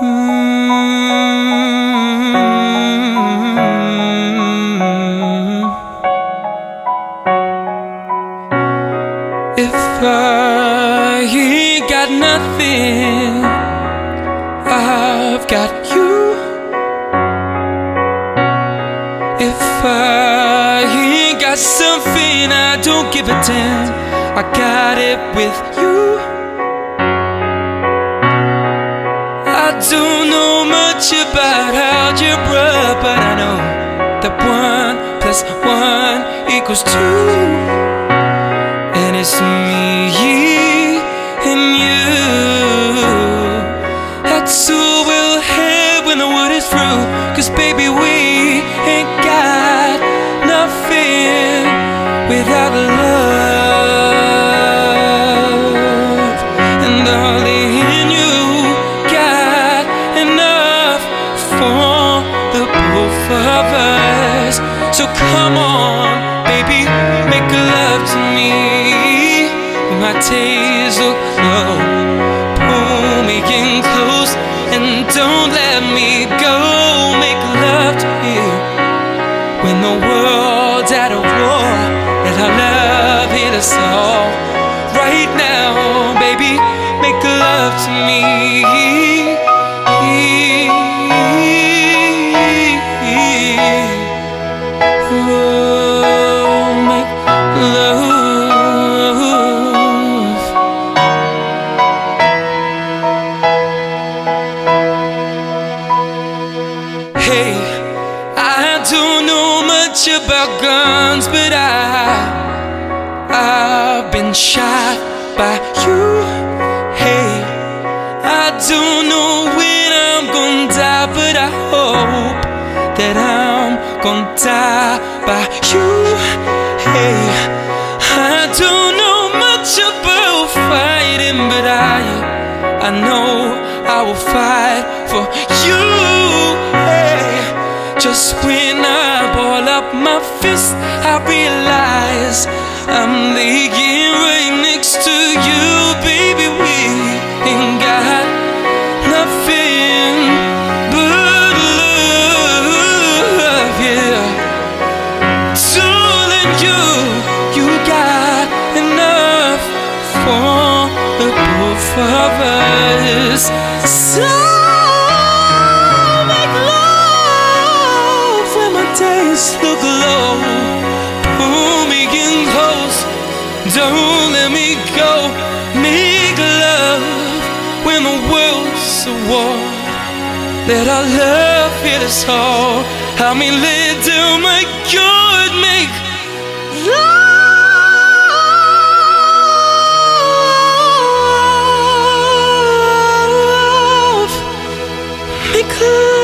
Hmm. If I ain't got nothing, I've got you. If I ain't got something, I don't give a damn. I got it with you. Much about algebra, but I know that one plus one equals two. And it's me and you. That's who we'll have when the wood is through. Cause baby, we ain't got nothing without love. Us. So come on, baby, make love to me. My days look low, much about guns, but I I've been shot by you. Hey, I don't know when I'm gonna die, but I hope that I'm gonna die by you. Hey, I don't know much about fighting, but I I know I will fight for you. Hey, just when I ball up my fist, I realize I'm laying right next to you, baby. We ain't got nothing but love, yeah. Darling, you, you got enough for the both of us. So eyes look low Pull me in close Don't let me go. Make love When the world's a war. Let our love hit us all. Help me lay down my guard. Make love? Make love